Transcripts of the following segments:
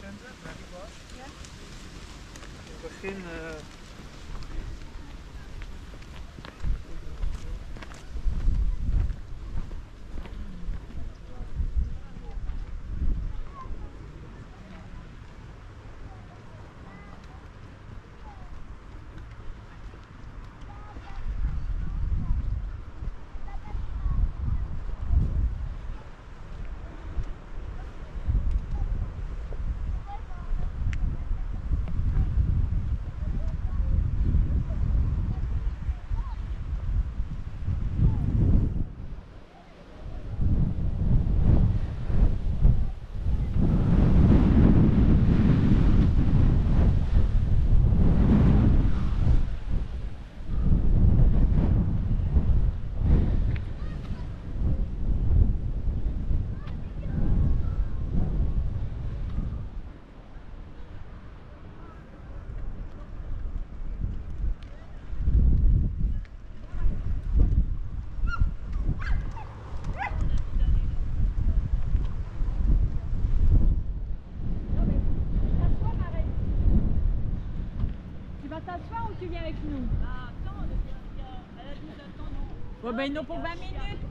centrum, waar ik het begin eh, s'asseoir ou tu viens avec nous Ah, attends, elle a dit attends, non. Ouais, ben ils n'ont pour 20 minutes.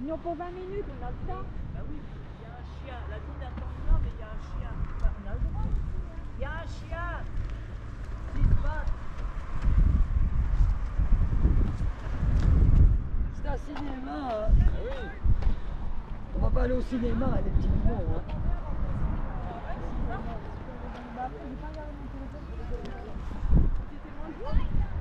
Ils n'ont pour 20 minutes, on a le temps. Bah oui, il y a un chien. Elle a dit d'attendre là, mais il y a un chien. Bah, on a le droit. Il y a un chien. Qui se. C'est un cinéma. Hein. Ah oui. On va pas aller au cinéma, les petits mouvements. Hein. Ah bah, j'ai pas regardé mon téléphone. What?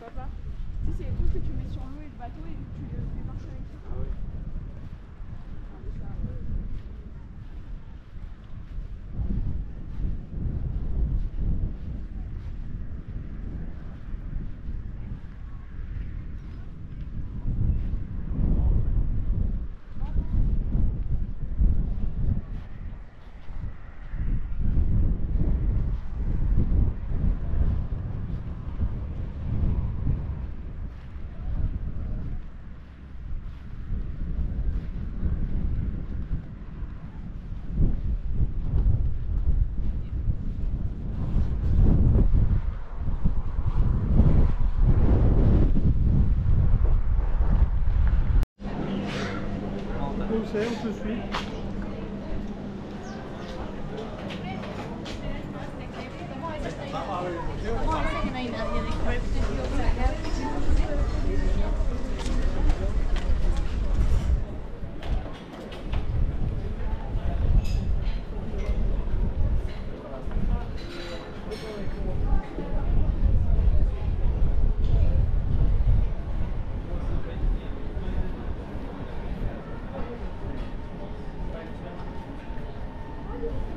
Papa, tu sais, c'est les trucs que tu mets sur l'eau et le bateau et tu le fais marcher avec toi. Ah Yeah.